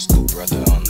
Old school brother on the.